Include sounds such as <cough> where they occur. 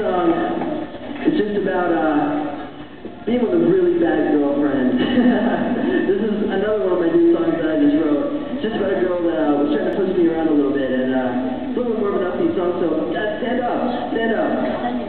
Um, it's just about uh, being with a really bad girlfriend. <laughs> this is another one of my new songs that I just wrote. It's just about a girl that uh, was trying to push me around a little bit, and uh, it's a little more of an upbeat song, so uh, stand up, stand up.